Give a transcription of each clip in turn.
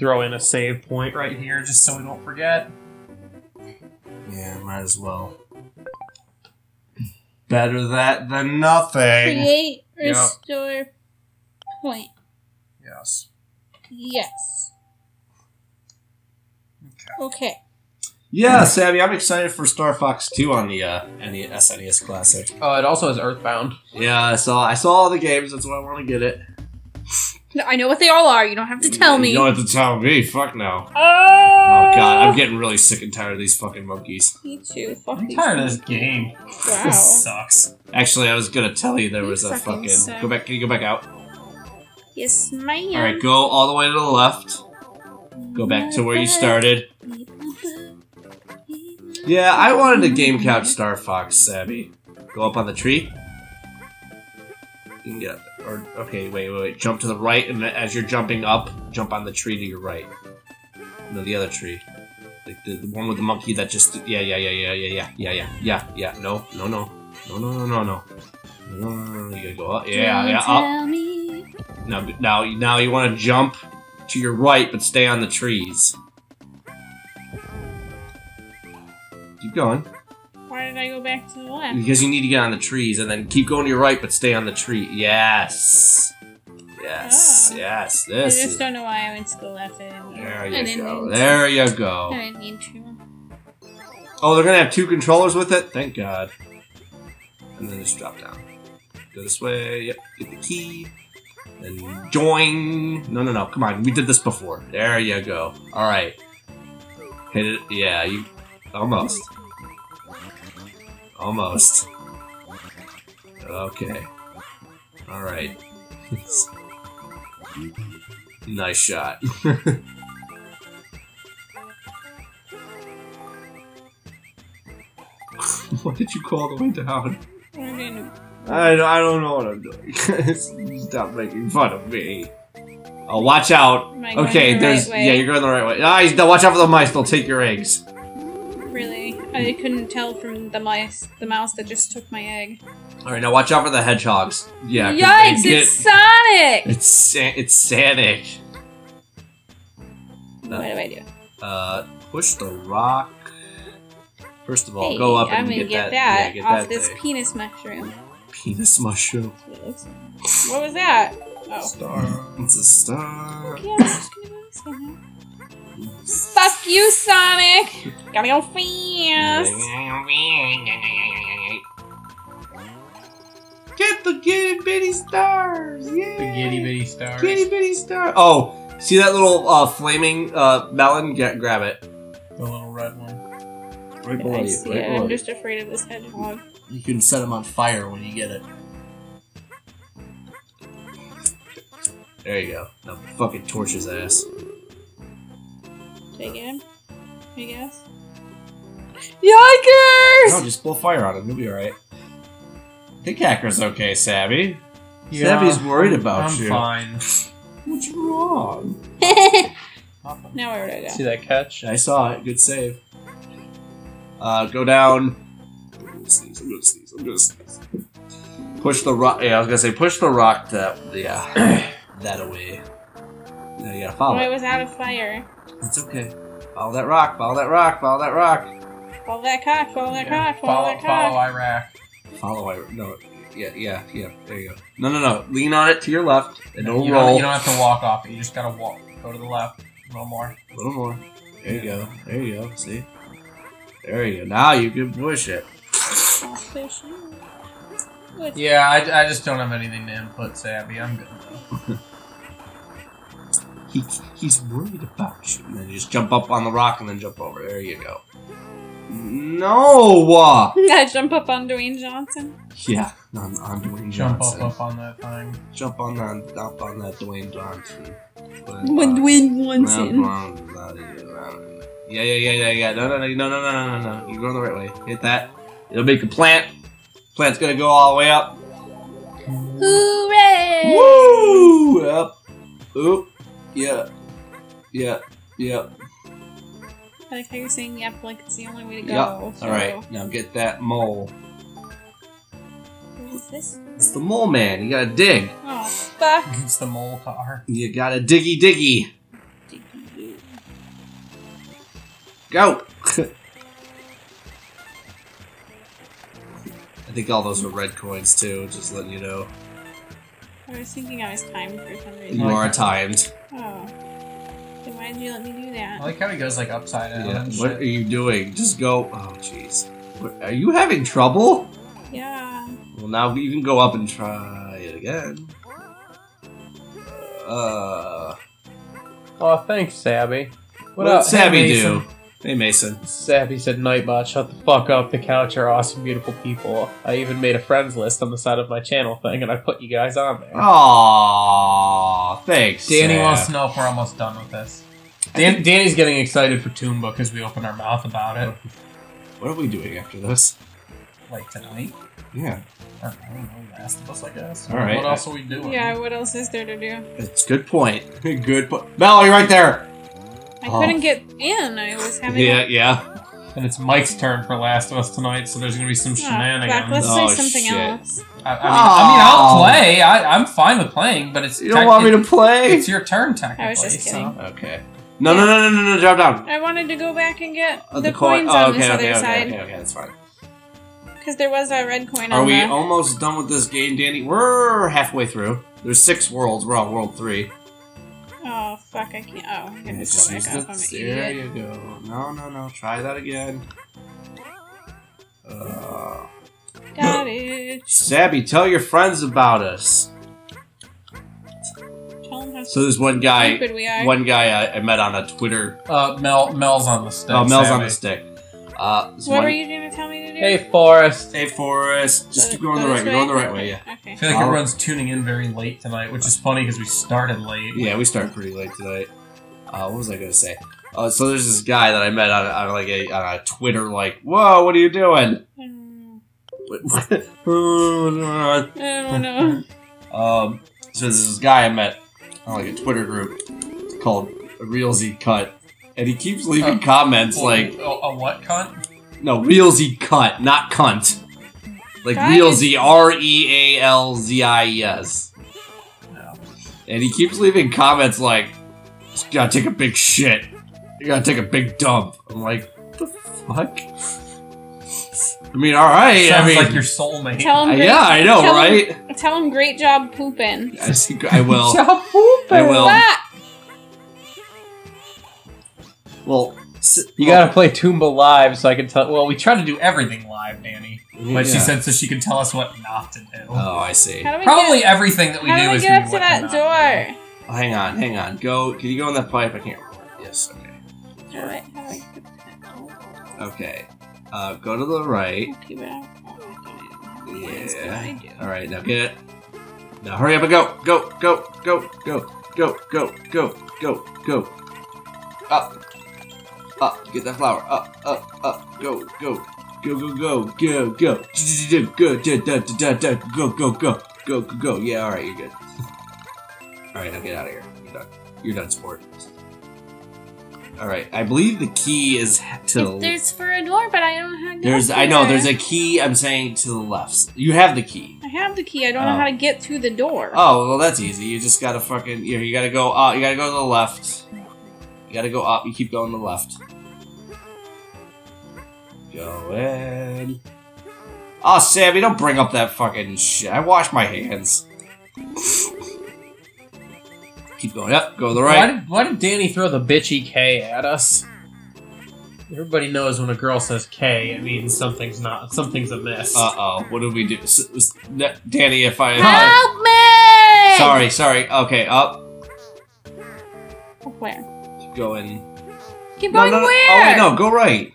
throw in a save point right here just so we don't forget. Yeah, might as well. Better that than nothing. Create, Yep. restore, point. Yes. Yes. Okay. Yeah, Sammy, I'm excited for Star Fox 2 on the uh, NE SNES Classic. Oh, it also has Earthbound. Yeah, I saw I saw all the games. That's why I want to get it. I know what they all are. You don't have to tell me. You don't have to tell me. Fuck no. oh, Oh god, I'm getting really sick and tired of these fucking monkeys. Me too. Fuck I'm tired of this game. Wow. This sucks. Actually, I was gonna tell you there You was a fucking fucking. suck. Go back. Can you go back out? Yes, ma'am. All right, go all the way to the left. Go back to where you started. Yeah, I wanted a game couch Star Fox, Sabby. Go up on the tree. You can get up. Or okay, wait, wait, wait. Jump to the right, and as you're jumping up, jump on the tree to your right. No, the other tree. Like the, the one with the monkey that just yeah yeah yeah yeah yeah yeah yeah yeah yeah yeah no no no no no no no no no no no you gotta go up yeah yeah up now now now you want to jump to your right but stay on the trees. Keep going. Back to the left? Because you need to get on the trees, and then keep going to your right, but stay on the tree. Yes. Yes. Ah. Yes. I just is. don't know why I went to the left. I didn't need There I you didn't go. There you go. I go. didn't need to. Oh, they're gonna have two controllers with it. Thank God. And then just drop down. Go this way. Yep. Get the key. And join. No, no, no. Come on. We did this before. There you go. All right. Hit it. Yeah. You. Almost. Almost. Okay. All right. nice shot. what did you call the way down? I I, don't know what I'm doing. Stop making fun of me. Oh, watch out. Am I going Okay, the there's right yeah, you're going the right way. Ah, watch out for the mice; they'll take your eggs. Really, I couldn't tell from the mice, the mouse that just took my egg. All right, now watch out for the hedgehogs. Yeah. Yikes! get- It's Sonic. it's it's Sanic. What do I do? Uh, push the rock. First of all, Hey, go up I'm and gonna get, get, that, that, yeah, get off that this thing. penis mushroom. penis mushroom. What it looks like. What was that? Oh. Star. It's a star. Okay, Fuck you, Sonic! Gotta go fast! Get the giddy bitty stars! Yeah! The giddy bitty stars. Giddy bitty star. Oh, see that little uh, flaming uh, melon? Get grab it. The little red one. Right I see it. I'm just afraid of this hedgehog. You can set them on fire when you get it. There you go. Now fucking torch his ass. Did I get him? I guess. Yikers! No, just blow fire on him. He'll be alright. Pickhacker's okay, Savvy. Savvy's worried about I'm you. fine. What's wrong? now where would I go? See that catch? I saw it. Good save. Uh, go down. I'm gonna sneeze. I'm gonna sneeze. I'm gonna sneeze. Push the rock. Yeah, I was gonna say push the rock that. Yeah, that away. Now you gotta follow. Oh, it. was out of fire. It's okay. Follow that rock. Follow that rock. Follow that rock. Follow that cock, follow that Yeah. cock, follow, Follow, that follow cock. Iraq. Follow. I no. Yeah, yeah, yeah. There you go. No, no, no. Lean on it to your left and don't you, roll. Don't, you don't have to walk off it. You just gotta walk. Go to the left. A little more. A little more. There you go. There you go. See. There you go. Now you can push it. Fish. What's Yeah, I, I just don't have anything to input, Savvy. I'm good He he's worried about you. And then you just jump up on the rock and then jump over. There you go. No. I jump up on Dwayne Johnson. Yeah, on, on Dwayne Jump up, up on that thing. Jump on that, up on that Dwayne Johnson. But, When uh, Dwayne wants no, Yeah, yeah, yeah, yeah, yeah. No, no, no, no, no, no, no, no. You're going the right way. Hit that. It'll make a plant. Plant's gonna go all the way up. Hooray! Woo! Up. Oop. Yeah. Yeah. Yeah. I like how you're saying yep like it's the only way to go. Yep. so- All right. Now get that mole. What is this? It's the mole man. You gotta dig. Oh, fuck. It's the mole car. You gotta diggy diggy. Diggy, Go! I think all those are red coins too, just letting you know. I was thinking I was timed for some You reason. like are timed. Oh. Then why did you let me do that? I that? like how he goes like upside down Yeah. What shit. are you doing? Just go. Oh, jeez. Are you having trouble? Yeah. Well, now you can go up and try it again. Uh, Oh, thanks, Sabby. what, What, up, Sabby Hey, do? Mason? Hey, Mason. Sabby said, Nightbot, shut the fuck up. The couch are awesome, beautiful people. I even made a friends list on the side of my channel thing, and I put you guys on there. Aww, thanks. Danny Sab. wants to know if we're almost done with this. Dan- Danny's getting excited for Toonbook because we open our mouth about it. What are we doing after this? Like tonight. Yeah, Or, I don't know, Last of Us, I guess. All right. What else are we doing? Yeah, what else is there to do? it's good point. good point. Mel, you're right there. I Oh. couldn't get in. I was having. Yeah, yeah. And it's Mike's turn for Last of Us tonight, so there's gonna be some ah, Oh, shenanigans. crap, let's Oh, say something shit. else. I, I mean, I mean, I'll Aw. play. I, I'm fine with playing, but it's You don't want me to play? It's your turn, technically. I was just so- kidding. Okay. No, no, no, no, no, no, drop down. I wanted to go back and get Oh, the, coin- coins oh, on okay, this okay, other okay, side Okay, okay, that's fine. because there was a red coin Are on we the. almost done with this game, Danny? We're halfway through. There's six worlds. We're on world three. Oh fuck! I can't. Oh, I'm gonna Just go back up. I'm the- an there idiot. you go. No, no, no. Try that again. Uh, Got it. Sabby, tell your friends about us. Tell 'em how So there's one guy, stupid we are. one guy I, I met on a Twitter. Uh, Mel, Mel's on the stick. Oh, Mel's on the stick. Uh, this What one- were you gonna tell me to do? Hey, Forrest. Hey, Forrest. Just Go- keep going the right. this You're going the right way. Yeah. Okay. I feel like I'll- everyone's tuning in very late tonight, which is funny because we started late. Yeah, we started pretty late tonight. Uh, what was I gonna say? Uh, so there's this guy that I met on, on like a on a Twitter like, whoa, what are you doing? Um, um, I don't so there's this guy I met on like a Twitter group called Realsy Cut, and he keeps leaving Uh, comments like, a, a what cunt? no, Realsy Cut, not cunt. Like Guy Realsy, R E A L Z I E S. No. And he keeps leaving comments like, "You gotta take a big shit. You gotta take a big dump." I'm like, "What the fuck?" I mean, all right. Sounds I mean, like your soulmate. Tell him. Great, yeah, I know, tell him- right? Tell him great job pooping. I, see, I will. Stop pooping. I will. Ah! Well, s- You well, gotta play Toomba live so I can tell. Well, we try to do everything live, Danny. But she yeah. said so she can tell us what not to do. Oh, I see. How do we Probably get, everything that we do do we is get gonna up be to what that to do. door? Oh, hang on, hang on. Go. Can you go in that pipe? I can't remember. Yes. Okay. How do I- how do I get that? Okay. Uh, go to the right. Okay, but I- What do I Yeah. All right. Now get it. Now hurry up and go. Go. Go. Go. Go. Go. Go. Go. Go. Go. Up. Up. Get that flower. Up. Up. Up. Go. Go. Go. Go. Go. Go. Go. Go. Go. Go. Go. Go. Go. Go. Go. Yeah. All right. You're good. All right. Now get out of here. You're done. You're done, sport. All right. I believe the key is to. There's for a door, but I don't to There's, I know, there's a key. I'm saying to the left. You have the key. I have the key. I don't Oh. know how to get through the door. Oh, well, that's easy. You just gotta fucking, you, know, you gotta go up. You gotta go to the left. You gotta go up. You keep going to the left. Go in. Oh, Sammy, don't bring up that fucking shit. I wash my hands. keep going up. Go to the Why right. did Why did Danny throw the bitchy K at us? Everybody knows when a girl says K, it means something's not something's amiss. Uh oh. What did we do? S- s- Danny, if I. Help me! Sorry, sorry. Okay, up. Where? Keep going. Keep No, going no, no. where? Oh, wait, no. Go right.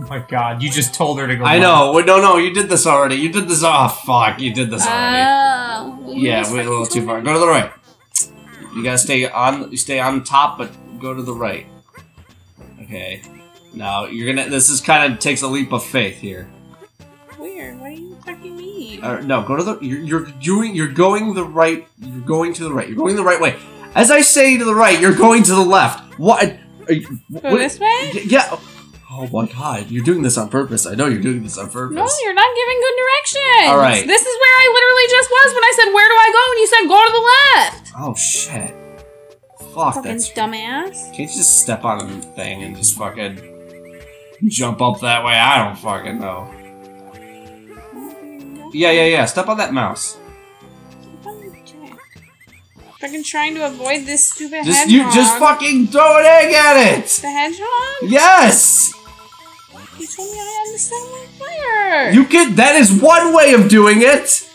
Oh my god, you just told her to go. I know. Wait, no, no, you did this already. You did this. Oh, fuck. You did this already. Oh. yeah, just wait a little too far. Go to the right. You gotta stay on. You stay on top, but go to the right. Okay. Now you're gonna. This is kind of takes a leap of faith here. me. Where? What are you fucking mean? Uh, no, go to the. You're, you're doing. You're going the right. You're going to the right. You're going the right way. As I say to the right, you're going to the left. What? Are you, Go what- this way? Yeah. Oh my god, you're doing this on purpose. I know you're doing this on purpose. No, you're not giving good directions. All right. This is where I literally just was when I said, "Where do I go?" and you said, "Go to the left." Oh shit. Fuck, Fucking that's. dumbass. Can't you just step on the thing and just fucking. Jump up that way. I don't fucking know. Yeah, yeah, yeah. Step on that mouse. Fucking trying to avoid this stupid Just hedgehog. you just fucking throw an egg at it. The hedgehog? Yes. You told me I had to set him on fire. You can. That is one way of doing it.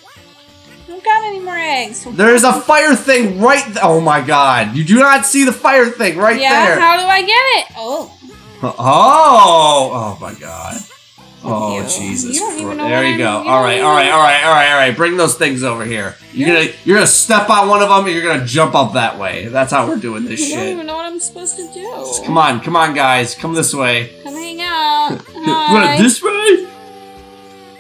I don't got any more eggs. There is a fire thing right. Th- oh my god! You do not see the fire thing right yeah, there. how do I get it? Oh. Oh! Oh my god. Oh you. Jesus You don't even know There you go. you All right, all right, all right, all right, all right. Bring those things over here. You're Yeah. gonna you're gonna step on one of them and you're gonna jump up that way. That's how we're doing this shit. I don't even know what I'm supposed to do. Come on, come on, guys. Come this way. Come out. This way?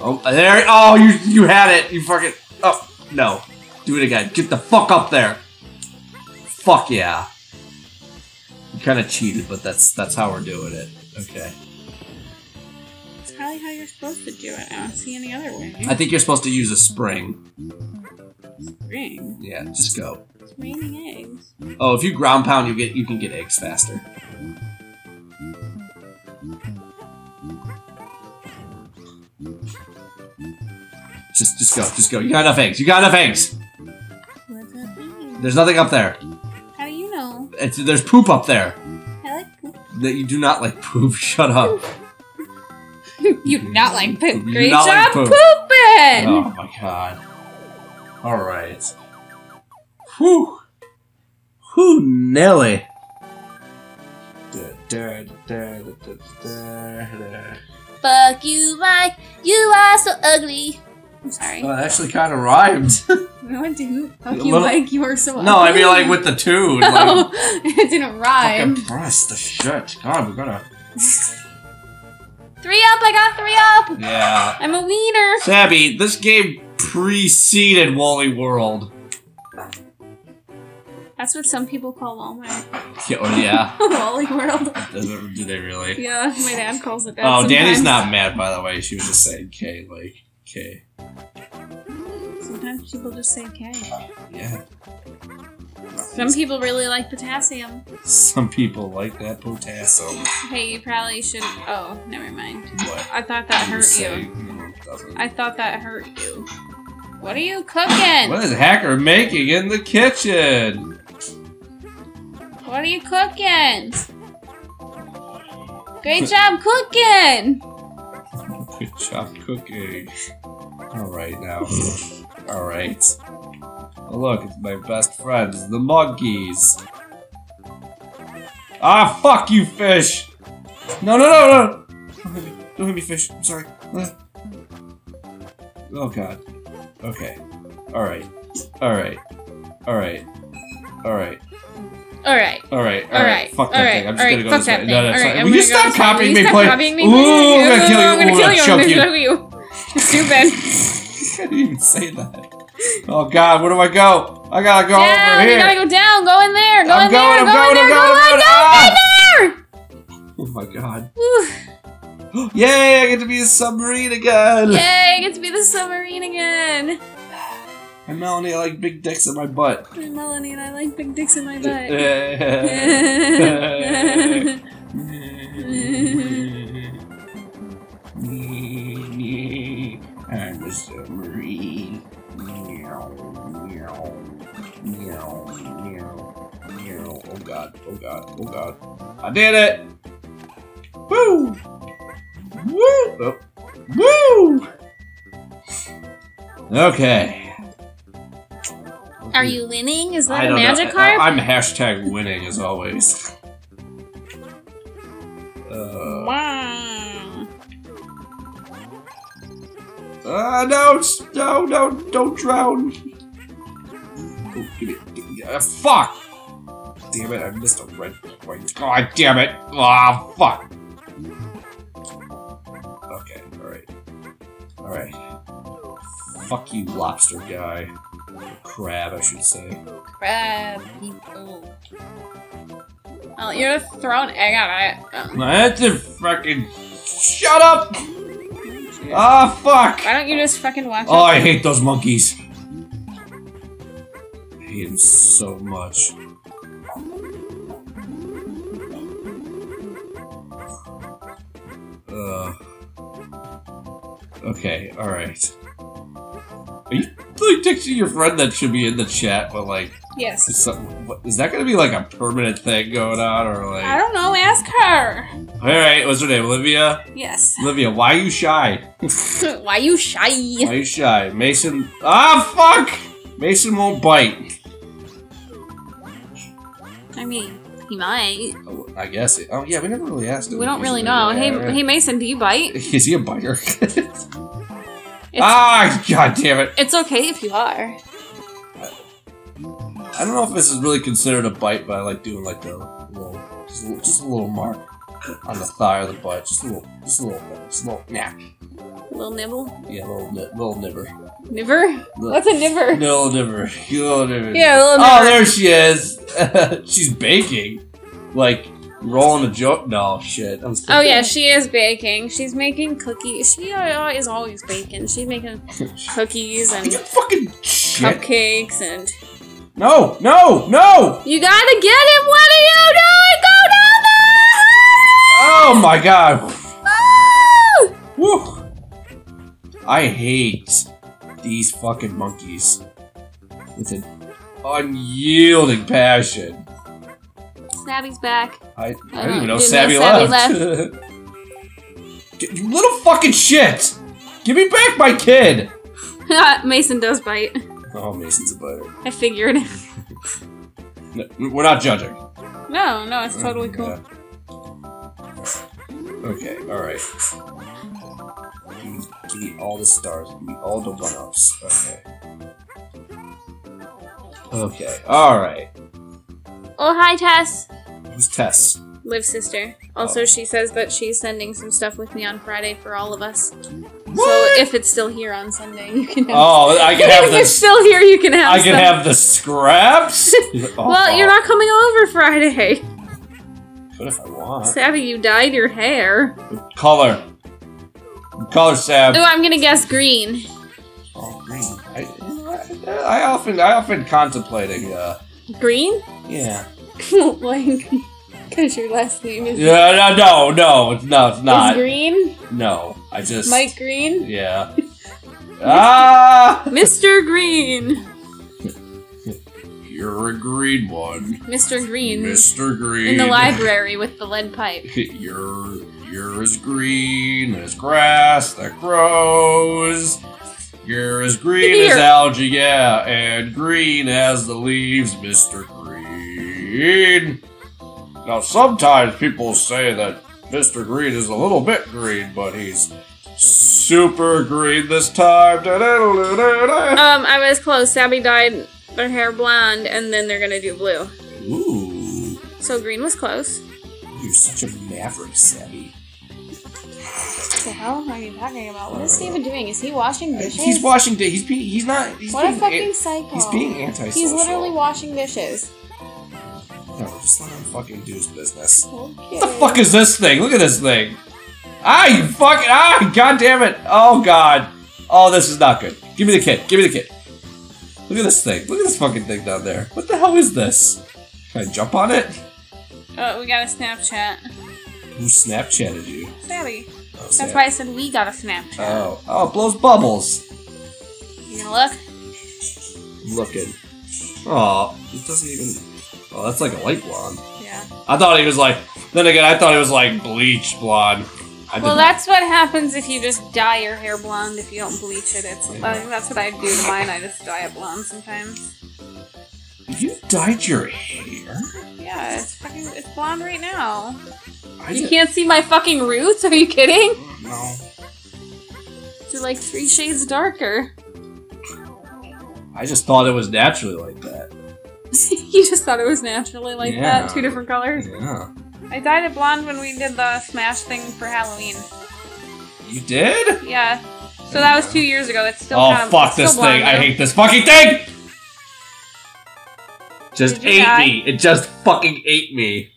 Oh, there. Oh, you you had it. You fucking. Oh no. Do it again. Get the fuck up there. Fuck yeah. You kind of cheated, but that's that's how we're doing it. Okay. That's probably how you're supposed to do it. I don't see any other way. I think you're supposed to use a spring. Spring. Yeah, just go. It's raining eggs. Oh, if you ground pound, you get you can get eggs faster. Just just go, just go. You got enough eggs. You got enough eggs. What's that thing? There's nothing up there. How do you know? It's, there's poop up there. I like poop. That you do not like poop. Shut up. you do not like poop. You Great not like job poop. pooping! Oh my god. Alright. Whew. Whew, Nelly. Fuck you, Mike. You are so ugly. I'm sorry. Well, it actually kind of rhymed. no, it didn't. Fuck you, little- Mike. You are so ugly. no, I mean like with the tune. Like, No, oh, it didn't rhyme. fucking press the shit. God, we're gonna. Three up, I got three up. Yeah. I'm a wiener. Sabby, this game preceded Wally World. That's what some people call Walmart. Yeah, oh, yeah. Wally World. Do they really? Yeah, my dad calls it that. Oh, Danny's not mad, by the way. She was just saying K, like, K. Sometimes people just say K. Yeah. Some people really like potassium. Some people like that potassium. Hey, you probably should. Oh, never mind. What? I thought that hurt say, you. it. I thought that hurt you. What are you cooking? What is Hacker making in the kitchen? What are you cooking? Great job cooking! Good job cooking. Alright now. Alright. Oh look, it's my best friends, the monkeys. Ah, fuck you, fish! No, no, no, no! Don't hit me, don't hit me fish. I'm sorry. Ah. Oh god. Okay. Alright. Alright. Alright. Alright. Alright. Alright, alright. Alright, Fuck that thing. I'm just gonna go this way. No, no, fine. Will you stop this way. Will copying me, please? Ooh. I'm gonna kill you. I'm gonna kill you. I'm gonna choke you. Stupid. I didn't even say that. Oh god, where do I go? I gotta go down, over you gotta go down. Go in there. Go I'm in going, there. I'm go going, in there. I'm go going, in, I'm go in there. Oh my god. Whew. Yay, I get to be a submarine again! Yay, I get to be the submarine again. And Melanie, I like big dicks in my butt. I'm Melanie and I like big dicks in my butt. A submarine. Meow, meow, meow, meow, meow. Oh god, oh god, oh god. I did it! Woo! Woo! Oh. Woo! Okay. Are you winning? Is that a magic know. card? I, am hashtag winning as always. Uh, no, no, no, don't drown. Oh, give me, give me, uh, fuck! Damn it, I missed a red point. God damn it! Ah, fuck! Okay, alright. Alright. Fuck you, lobster guy. Crab, I should say. Crab people. Oh, you're gonna throw an egg at it. Oh. That's a fucking. Shut up! Ah, fuck! Why don't you just fucking watch Oh. I hate those monkeys. I hate them so much. Uh, okay, alright. Are you like texting your friend that should be in the chat, but like, Yes. is, that gonna be like a permanent thing going on, or like? I don't know. Ask her. Alright, what's her name? Olivia? Yes. Olivia, why are you shy? Why you shy? Why are you shy? Mason. Ah, fuck! Mason won't bite. I mean, he might. Oh, I guess it. Oh, yeah, we never really asked him. We don't really know. Hey, right. hey, Mason, do you bite? Is he a biter? It's, ah, god damn it. it's okay if you are. I don't know if this is really considered a bite, but I like doing like the little, just a little, just a little mark on the thigh or the butt. Just a little, just a little, just a little, nah. Little nibble. Yeah, little, ni- little nibber. Niver? Little- What's a niver? Little nibber. Little nibber. Yeah, a little Oh, there she is. She's baking. Like, rolling a joke. No, shit. I'm Oh yeah, she is baking. She's making cookies. She uh, is always baking. She's making cookies and fucking shit. cupcakes and. No, no, no! You gotta get him. What are you doing? Go down there! Oh my god. Ah! Woo. I hate these fucking monkeys with an unyielding passion. Snabby's back. I, I know, even know Savvy know Savvy left. Get- you little fucking shit! Give me back my kid! Mason does bite. Oh, Mason's a biter. I figured. No, we're not judging. No, no, it's oh totally cool. Yeah. Okay, alright. Give, me- all the stars. Give me all the one ups. Okay. Okay, alright. Oh, hi, Tess. Who's Tess? Liv's sister. Also, Oh. she says that she's sending some stuff with me on Friday for all of us. What? So if it's still here on Sunday, you can have. Oh, I can have. if have it's still here, you can have. I can some. have the scraps. Well, you're not coming over Friday. But if I want, Savvy, you dyed your hair. color, color Sab. Oh, I'm gonna guess green. Oh, green. I, I often, I often contemplating. Uh, Green? yeah. like, because your last name is, Yeah. No, no, no. It's no, it's is not. Green. No, I just. Mike Green. Yeah. ah! Mr. Green. You're a green one, Mr. Green. Mr. Green. In the library with the lead pipe. You're you're as green as grass that grows. You're as green as algae, yeah, and green as the leaves, Mr. Green. Now, sometimes people say that Mr. Green is a little bit green, but he's super green this time. Um, I was close. Sabby dyed their hair blonde, and then they're gonna do blue. Ooh, So green was close. you're such a maverick, Savvy. What the hell are you talking about? What is Steven doing? Is he washing dishes? He's washing. Di- he's being. He's not. He's What a fucking an- psycho. He's being antisocial. He's literally washing dishes. No, just let him fucking do his business. Okay. What the fuck is this thing? Look at this thing. Ah, you fucking ah! God damn it! Oh god! Oh, this is not good. Give me the kid. Give me the kid. Look at this thing. Look at this fucking thing down there. What the hell is this? Can I jump on it? Oh, we got a Snapchat. Who Snapchatted you? Savvy. Oh, That's why I said we got a Snapchat. Oh, oh, it blows bubbles. You gonna look? I'm looking. Oh, it doesn't even. Oh, that's like a light blonde. Yeah. I thought he was like. Then again, I thought he was like bleach blonde. I Well, that's what happens if you just dye your hair blonde. If you don't bleach it, it's Yeah. that's what I do to mine. I just dye it blonde sometimes. You dyed your hair? Yeah, it's fucking it's blonde right now. I You did- can't see my fucking roots? Are you kidding? No. They're like three shades darker. I just thought it was naturally like that. you just thought it was naturally like Yeah. that, two different colors. Yeah. I dyed it blonde when we did the Smash thing for Halloween. You did? Yeah. So that was two years ago. It's still oh kind of, fuck this thing! I hate this fucking thing. Just ate die? me. It just fucking ate me.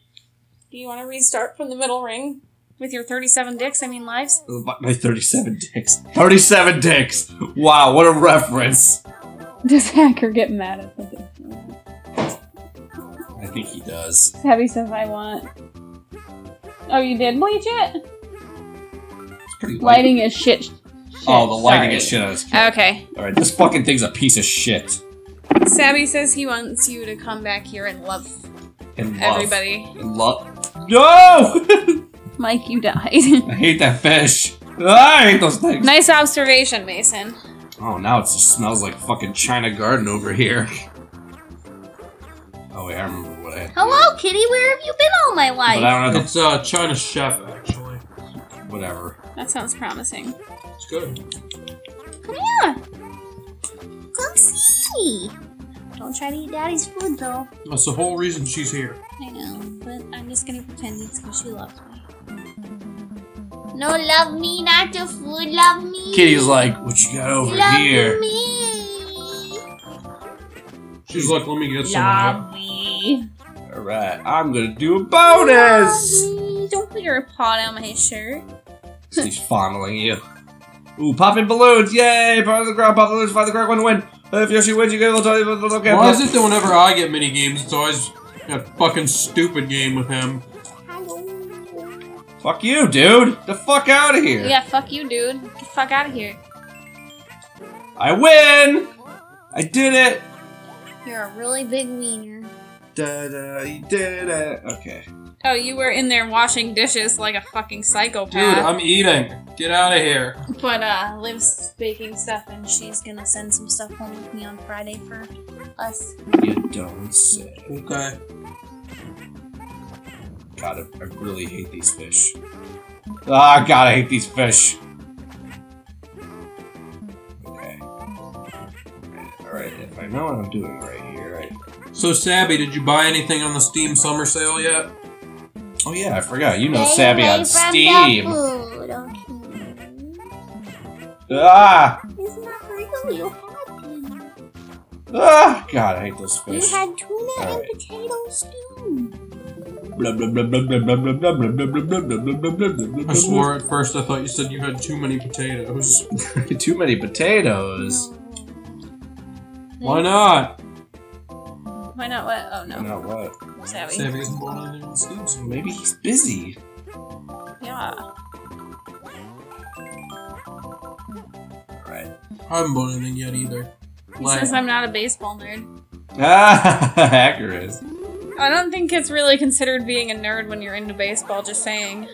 Do you want to restart from the middle ring with your 37 dicks? I mean lives. My 37 dicks. 37 dicks. Wow, what a reference. Does Hacker get mad at something? I think he does. Heavy says I want. Oh, you did bleach it? Lighting is shit. Oh, the lighting Sorry. is shit on his Okay. Alright, this fucking thing's a piece of shit. Sabby says he wants you to come back here and love And love. everybody. And love. No! Mike, you died. I hate that fish. Ah, I hate those things. nice observation, Mason. Oh, now it just smells like fucking China Garden over here. Oh wait, I remember Hello, kitty. Where have you been all my But life? I don't have It's uh, China Chef, actually. whatever. That sounds promising. It's good. Come here. Come see. Don't try to eat daddy's food, though. That's the whole reason she's here. I know, but I'm just gonna pretend it's because she loves me. No, love me, not the food. Love me. Kitty's like, what you got over love here? me. She's like, let me get some Love me. Alright, I'm gonna do a bonus! Love. Don't put your paw down my shirt. He's fondling you. Ooh, popping balloons! Yay! Part of the ground, pop balloons, find the correct one to win. If Yoshi wins, you get a little tell you what okay. Why is it that whenever I get mini games, it's always a fucking stupid game with him? Fuck you, dude! The fuck out of here! Yeah, fuck you, dude. Get the fuck out of here. I win! I did it! You're a really big wiener. Da da, you did it! Okay. Oh, you were in there washing dishes like a fucking psychopath. Dude, I'm eating. Get out of here. But uh, Liv's baking stuff and She's gonna send some stuff home with me on Friday for us. You don't say. Okay. God, I I really hate these fish. Ah, God, I hate these fish. right, if I know what I'm doing right here, right. So, Sabby, did you buy anything on the Steam summer sale yet? Oh, yeah, I forgot. You know Sabby on Steam. Ah! Ah! God, I hate this fish. You had tuna and potato stew. I swore at first I thought you said you had too many potatoes. too many potatoes? Why not? Why not what? Oh no, Why not what? Savvy. Sabby hasn't bought anything on Steam sale. Maybe he's busy. Yeah. Right. I haven't bought anything yet either. He Like, says I'm not a baseball nerd. Ah, hacker is. I don't think it's really considered being a nerd when you're into baseball. Just saying.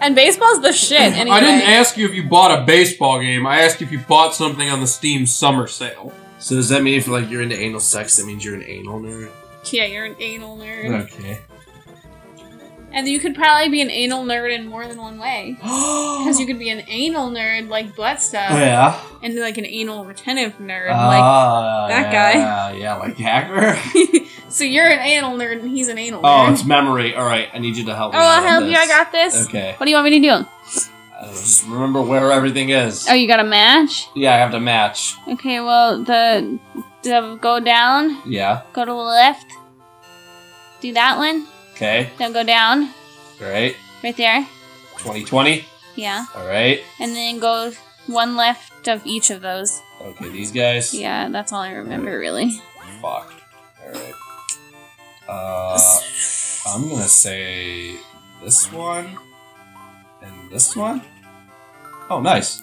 And baseball's the shit. Anyway. I didn't ask you if you bought a baseball game. I asked you if you bought something on the Steam summer sale. So does that mean if like you're into anal sex, that means you're an anal nerd? Yeah, you're an anal nerd. Okay. And you could probably be an anal nerd in more than one way. Because you could be an anal nerd like butt stuff, Oh, yeah. and like an anal retentive nerd ah, like that guy. Yeah, yeah, like hacker. so you're an anal nerd and he's an anal oh, nerd. it's memory. All right, I need you to help me. Oh, I'll help you. I got this. Okay. What do you want me to do? Just remember where everything is. Oh, you got a match? Yeah, I have to match. Okay, well, the, the go down, Yeah. go to the left, do that one, Okay. then go down, Right. right. right there. 2020. Yeah. All right. And then go one left of each of those. Okay, these guys. Yeah, that's all I remember, really. Fuck. All right. Uh, I'm gonna say this one and this one. Oh, nice.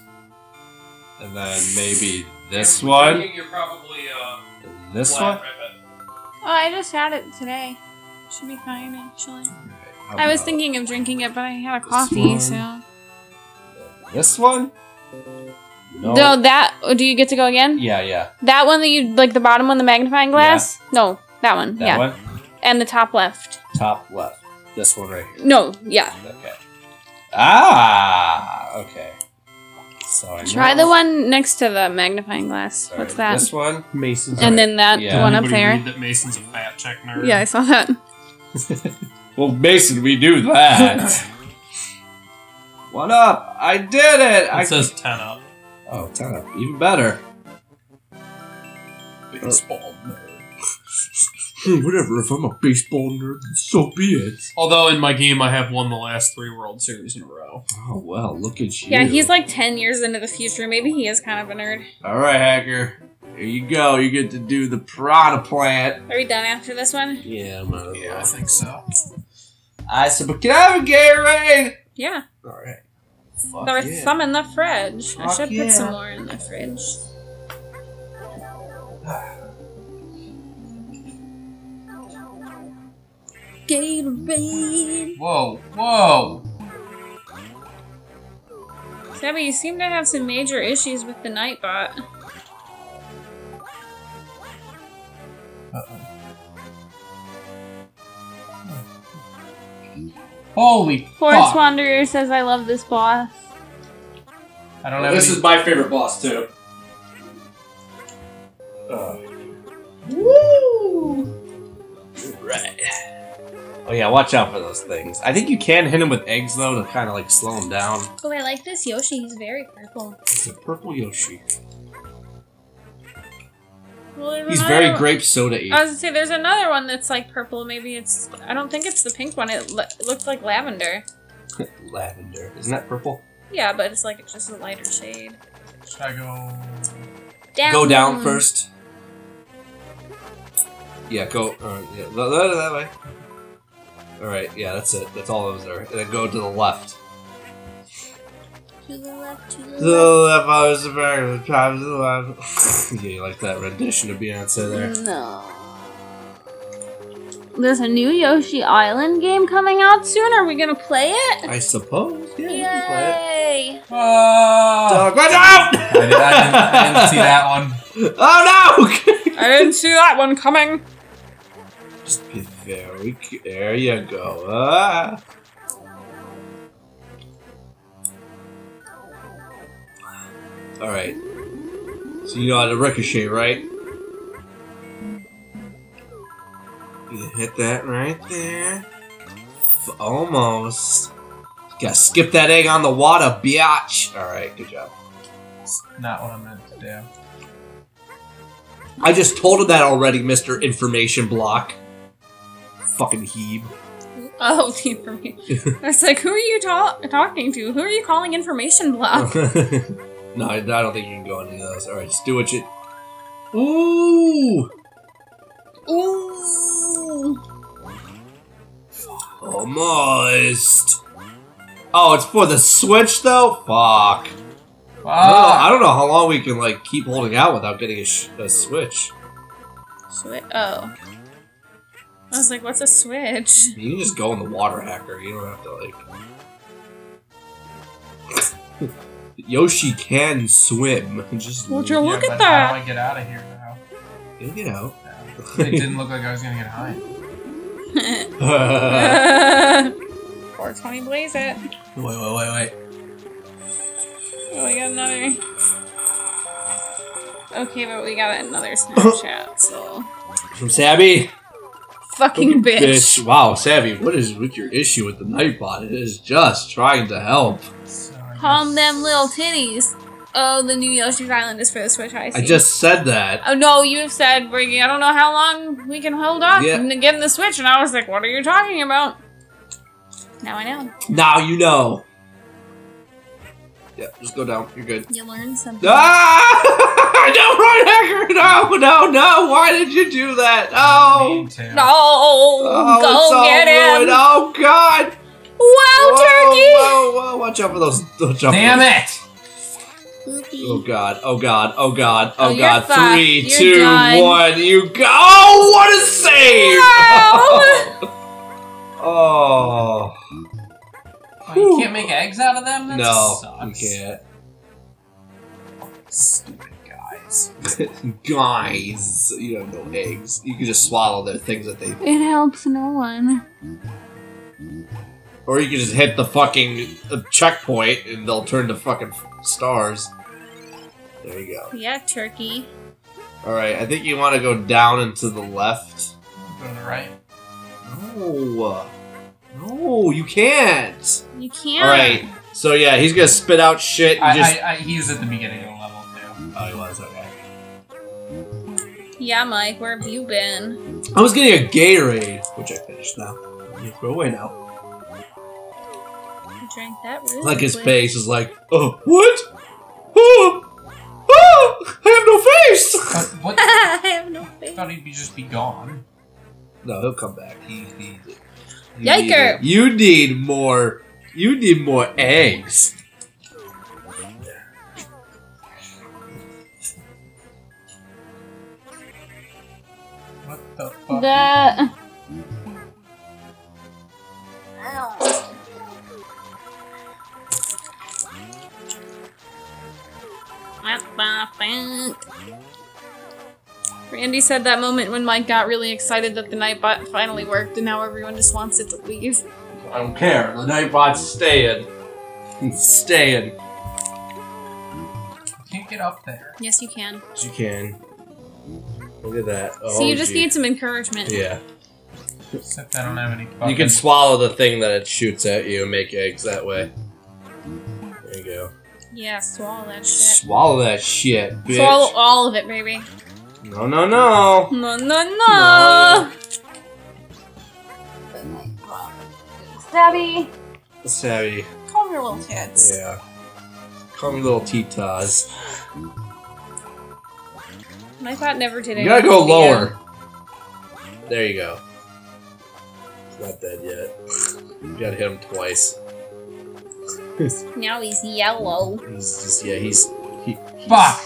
And then maybe this one You're probably uh, and this one. Oh, I just had it today. Should be fine, actually. How I was about thinking of drinking it, but I had a coffee, one. so. this one. No. No, that. oh, Do you get to go again? Yeah, yeah. That one that you like the bottom one, the magnifying glass. No, that one. That yeah, one. and the top left. Top left. This one right here. No, yeah. Okay. Ah. Okay. So I Try know- the one next to the magnifying glass. All What's that? This one. Mason's. and then that Yeah. one up there. that Mason's a fat check nerd. Yeah, I saw that. Well, Mason, we do that. what up? I did it. I It says ten up. Oh, 10 up. Even better. Oh. Baseball nerd. Whatever, if I'm a baseball nerd, so be it. Although in my game I have won the last three World Series in a row. Oh, well, look at you. Yeah, he's like ten years into the future. Maybe he is kind of a nerd. Alright, Hacker. Here you go. You get to do the Piranha Plant. Are we done after this one? Yeah, I'm out of Yeah, I think so. I said, but can I have a Gatorade? Yeah. Alright. Fuck There's yeah. some in the fridge. I should yeah. put some more in the fridge. Gatorade. Whoa, whoa! Sebby, you seem to have some major issues with the Nightbot. Holy Forest fuck! Wanderer says, I love this boss. I don't have This any- is my favorite boss too. Uh. Woo! Right. Oh yeah, watch out for those things. I think you can hit him with eggs though to kind of like slow him down. Oh, I like this Yoshi. He's very purple. It's a purple Yoshi. Well, He's very one- grape soda y. I was gonna say, there's another one that's like purple. Maybe it's. I don't think it's the pink one. It, lo- it looks like lavender. Lavender. Isn't that purple? Yeah, but it's like it's just a lighter shade. Should I go? Down. Go down first. Yeah, go. Uh, yeah, that, that- that way. All right. Yeah, that's it. That's all those are. And then go to the left. To the left, to the To left. the left, I was American. Time to the left. yeah, you like that rendition of Beyonce there? No. There's a new Yoshi Island game coming out soon. Are we gonna play it? I suppose. Yeah, you can play it. Yay! Oh! Dog, watch out! I, did, I, didn't, I didn't see that one. Oh no! I didn't see that one coming. Just be very. There you go. Ah. All right. So you know how to ricochet, right? You hit that right there. F- Almost. Gotta skip that egg on the water, biatch. All right, good job. It's not what I meant to do. I just told him that already, Mister Information Block. Fucking heeb. Oh, the information. I was like, who are you ta- talking to? Who are you calling information block? no, I, I don't think you can go any of those. All right, just do what you. Ooh, Ooh. almost. Oh, it's for the Switch though. Fuck. Oh, I don't know how long we can like keep holding out without getting a, sh- a Switch. Swi- oh. I was like, what's a switch? You can just go in the water hacker. You don't have to like. Yoshi can swim. Just Would you yeah, look but at that. How do that? I get out of here now? You'll get out. It didn't look like I was gonna get high. 420 blaze it. wait, wait, wait, wait. Oh, we got another. Okay, but we got another Snapchat, so. From Sabby. Fucking bitch. Wow, Savvy, what is with your issue with the Nightbot? It is just trying to help. So I Calm them little titties. Oh, the new Yoshi's Island is for the Switch, I see. I just said that. Oh no, you have said we I don't know how long we can hold off Yeah. and getting the Switch, and I was like, what are you talking about? Now I know. Now you know. Yeah, just go down. You're good. You learned something. Ah! no, Ryan Hacker! No, no, no! Why did you do that? Oh! No, Oh, go it's all get him! Oh, God! Wow, whoa, turkey! Whoa, whoa, watch out for those. Watch out for Damn those- it! Poopy. Oh god, oh god, oh god, Oh, oh, god. fucked. Three, You're two, done. one, you go! Oh, what a save! oh. Oh, you can't make eggs out of them? That No, sucks. you can't. Stupid guys. Guys, you have no eggs. You can just swallow the things that they. It helps no one. Or you can just hit the fucking uh, checkpoint and they'll turn to fucking stars. There you go. Yeah, turkey. Alright, I think you want to go down and to the left. Go to the right. No. No, you can't. You can't. Alright, so yeah, he's gonna spit out shit. and I, just... I, I, he was at the beginning of the level too. Oh, he was, okay. Yeah, Mike, where have you been? I was getting a Gatorade, which I finished now. You throw away now. I drank that really Like his quick. face is like, oh, what? Oh, oh, I have no face! But what? I have no I face. thought he'd be just be gone. no, he'll come back. He, he, you Yiker! Need you need more. You need more eggs. What the fuck? The... What the fuck? Randy said that moment when Mike got really excited that the Nightbot finally worked, and now everyone just wants it to leave. I don't care. The Nightbot's staying. It's staying. You Can't get up there. Yes, you can. Yes, you can. Look at that. Oh, so you just gee. need some encouragement. Yeah. Except I don't have any. You can swallow the thing that it shoots at you and make eggs that way. There you go. Yeah, swallow that shit. Swallow that shit, bitch. Swallow all of it, baby. No, no, no. No, no, no. Stabby, Savvy. calm your little tits. Yeah. Call me little Titas. My thought never did it. You gotta go lower. There you go. It's not dead yet. You gotta hit him twice. Now he's yellow. He's just, yeah, he's. He, Fuck!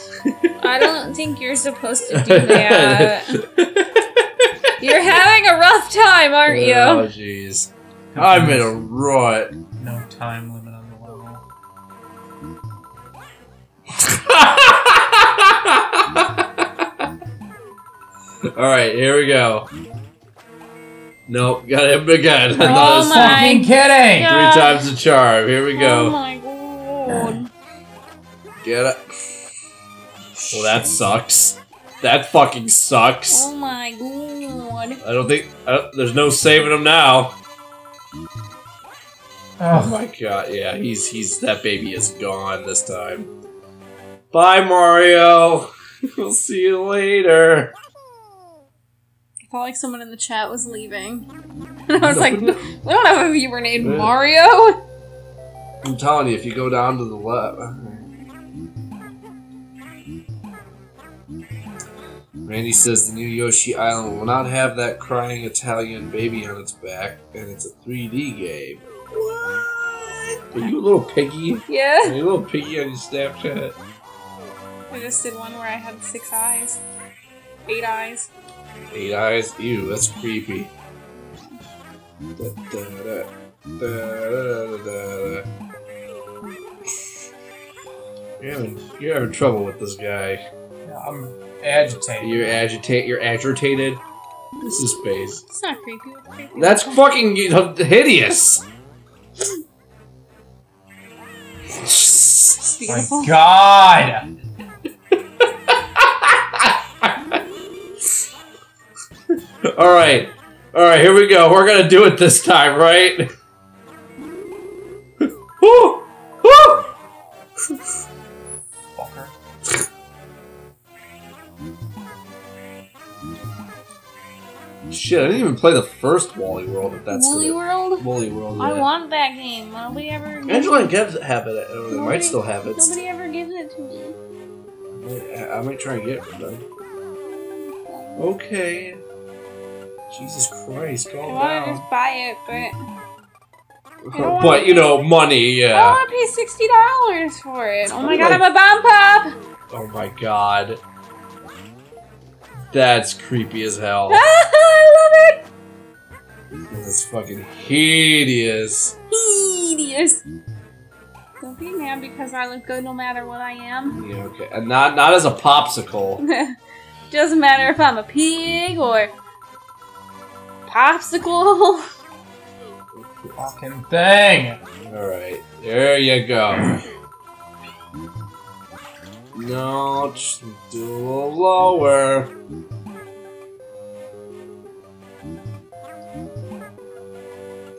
I don't think you're supposed to do that. You're having a rough time, aren't you? Oh, jeez. I'm in a rut. No time limit on the level. Alright, here we go. Nope, got him again. Oh Another s- my Fucking kidding! God. Three times the charm. Here we go. Oh go. my god. Get it. Well, that sucks. That fucking sucks. Oh my god. I don't think. I don't, there's no saving him now. Oh my god, yeah, he's he's that baby is gone this time. Bye, Mario. we'll see you later. I felt like someone in the chat was leaving. And I was like, we don't have a viewer named Mario. I'm telling you, if you go down to the left. Randy says the new Yoshi Island will not have that crying Italian baby on its back, and it's a 3D game. What? Are you a little piggy? Yeah. Are Yeah. you a little piggy on your Snapchat? I just did one where I had six eyes. Eight eyes. Eight eyes? Ew, that's creepy. Da, da, da, da, da, da, da. You're having, you're having trouble with this guy. Yeah, I'm agitated. You're agitate. You're agitated. This is space. It's not creepy. What's creepy? That's fucking hideous. beautiful. My God! all right, all right. Here we go. We're gonna do it this time, right? Woo! Woo! Shit, I didn't even play the first Woolly World. If that's the World? Woolly World. I want that game. Nobody ever. Angela and Kev have it. They might still have it. Nobody ever gives it to me. I I might try and get it from them. Okay. Jesus Christ, I want to just buy it, but But you know, money, Yeah. I want to pay sixty dollars for it. Oh my god, I'm a bomb pop! Oh my god. That's creepy as hell. I love it. That's fucking hideous. Hideous. Don't be mad because I look good no matter what I am. Yeah, okay. And not not as a popsicle. Doesn't matter if I'm a pig or popsicle. Fucking thing! Alright. There you go. No, just do a lower.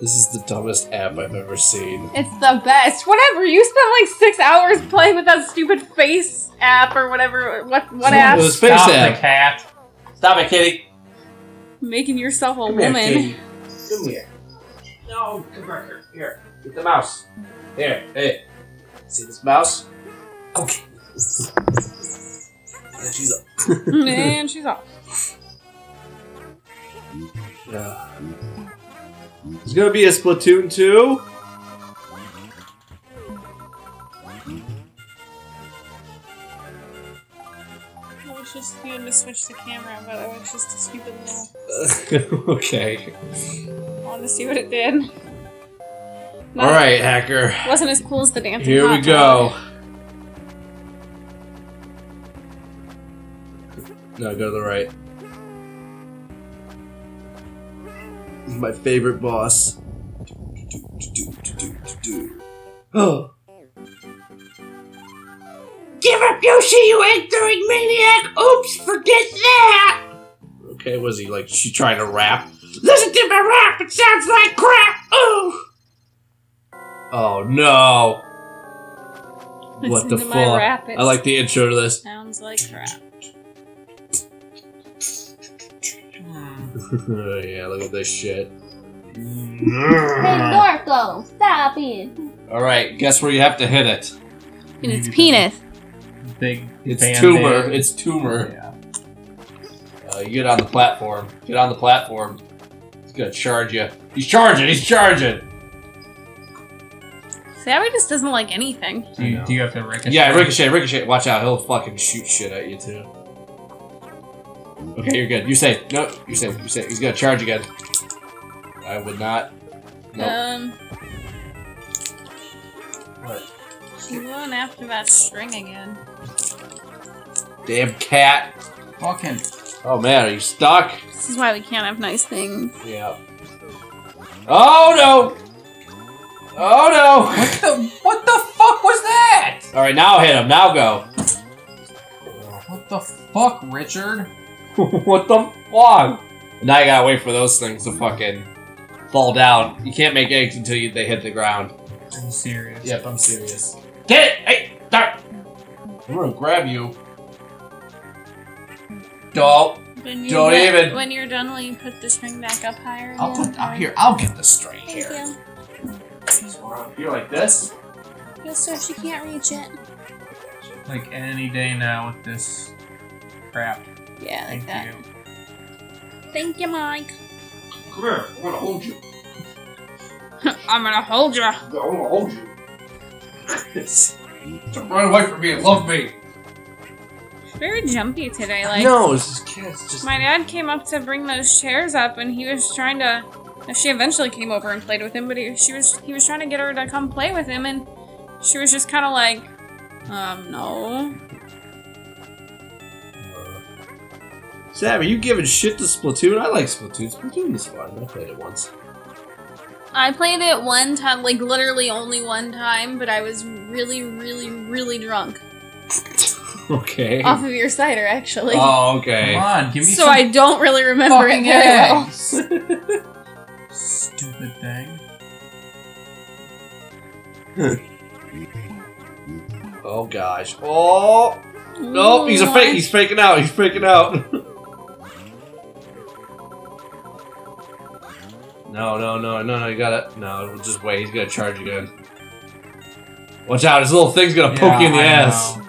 This is the dumbest app I've ever seen. It's the best. Whatever. You spent like six hours playing with that stupid face app or whatever. What what app? It was Space Stop app. the cat. Stop it, kitty. Making yourself a Come here, woman. kitty. Come here. No, come back here. Here, get the mouse. Here, hey. See this mouse? Okay. Yeah, she's up. Man, she's off. Yeah. There's gonna be a Splatoon 2. Oh was just had to switch the camera, but I was just a stupid little. okay. I wanted to see what it did. Not- All right, hacker. Wasn't as cool as the dancing. Here we go. No, go to the right. This is my favorite boss. Oh. Give up, Yoshi, you egg-throwing maniac! Oops, forget that! Okay, was he like, she trying to rap? Listen to my rap, it sounds like crap! Ooh! Oh no! What the to fuck? my rap, it I like the intro to this. Sounds like crap. yeah, look at this shit. Hey, Norco, stop it. Alright, guess where you have to hit it? And it's penis. Big. It's Band-Aid. tumor. It's tumor. Yeah. Uh, you get on the platform. Get on the platform. He's gonna charge you. He's charging. He's charging. Savvy just doesn't like anything. Do you, do you have to ricochet? Yeah, ricochet, ricochet. Watch out. He'll fucking shoot shit at you too. Okay, you're good. You're safe. No, you're safe. You're safe. He's gonna charge again. I would not. No. Um, What? she's going after that string again. Damn cat. Fucking. Oh man, are you stuck? This is why we can't have nice things. Yeah. Oh no! Oh no! What the, what the fuck was that? All right, now hit him. Now go. What the fuck, Richard? what the fuck? Now you gotta wait for those things to fucking fall down. You can't make eggs until you, they hit the ground. I'm serious? Yep, I'm serious. Get it! Hey, start! I'm gonna grab you. Don't. When you're Don't done, even. When you're done, will you put the string back up higher? I'll again? put out here. I'll get the string Thank here. you. Around here like this. Just so she can't reach it. Like any day now with this crap. Yeah, like Thank that. you. Thank you, Mike. Come here. I'm gonna hold you. I'm gonna hold you. I'm gonna hold you. Don't run away from me and love me. Very jumpy today. Like no, it's just kids. Just my dad came up to bring those chairs up, and he was trying to. She eventually came over and played with him, but he, she was he was trying to get her to come play with him, and she was just kind of like, um, no. Sam, are you giving shit to Splatoon? I like Splatoon. Splatoon is fun. I played it once. I played it one time, like literally only one time, but I was really, really, really drunk Okay. off of your cider, actually. Oh, okay. Come on, give me so some So I don't really remember it fucking very well. Stupid thing. Oh gosh. Oh no, he's a fake. He's faking out. He's faking out. no, no, no, no, no. You gotta. No, just wait. He's gonna charge again. Watch out! His little thing's gonna poke you in the I ass. know.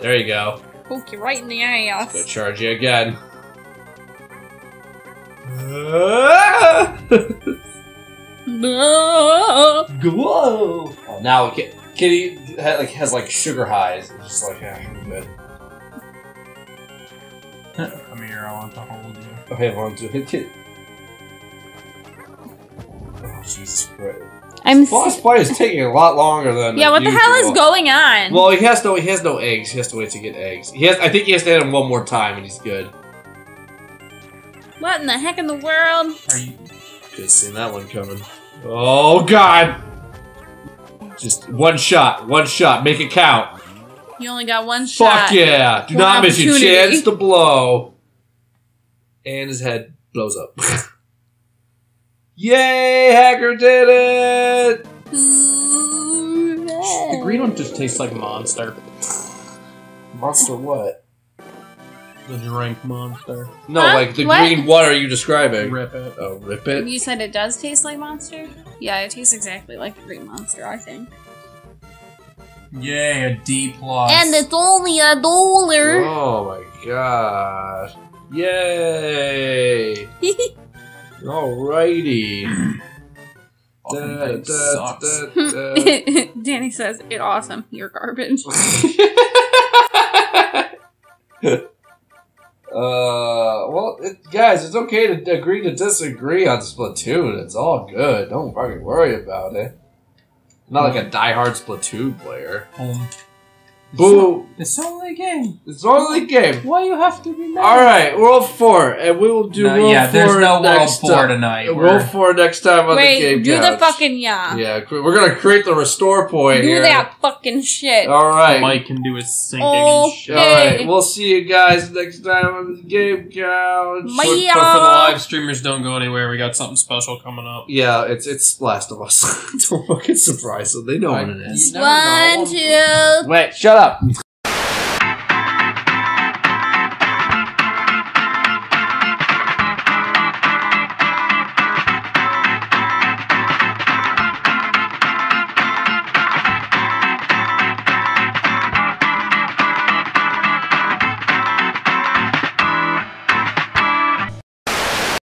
There you go. Poke you right in the ass. Gonna ass. charge you again. Ah! No. Whoa! Oh, now Ki- Kitty ha- like has like sugar highs. It's just like yeah, I'm good. Come here, I want to hold you. Okay, one, two, hit Kitty. Oh Jesus Christ! I'm. Boss fight is taking a lot longer than yeah, what the hell is going on? Well, he has no he has no eggs. He has to wait to get eggs. He has. I think he has to hit him one more time, and he's good. what in the heck in the world? Are you? Just seen that one coming. Oh God! Just one shot, one shot. Make it count. You only got one shot. Fuck yeah! Do One not miss your chance to blow. And his head blows up. Yay! Hacker did it! The green one just tastes like Monster. Monster what? The drink Monster. No, Huh? like the What? green. What are you describing? Rip it. Oh, rip it. You said it does taste like Monster? Yeah, it tastes exactly like the Green Monster, I think. Yay, a D plus. And it's only a dollar. Oh my god! Yay! Alrighty. Fucking Da, thing da, da, da. Danny says, it awesome. You're garbage. Uh, well, it, guys, it's okay to agree to disagree on Splatoon. It's all good. Don't fucking worry about it. Not like a diehard Splatoon player. Um, Boo! it's only a game. It's only a game. Why you have to be mad? All right, World Four, and we will do No, World yeah, Four there's no World next Four tonight. World We're- Four next time on the Wait, game. do the fucking yeah. Yeah, we're gonna create the restore point Do here. that fucking shit. All right. Mike can do his sinking and shit. All right, we'll see you guys next time on the game couch. Bye. But, Yeah. but for the live streamers, don't go anywhere. We got something special coming up. Yeah, it's it's Last of Us. Don't fucking surprise them. They know what it is. You never know. One, two. Wait, shut up. עכשיו.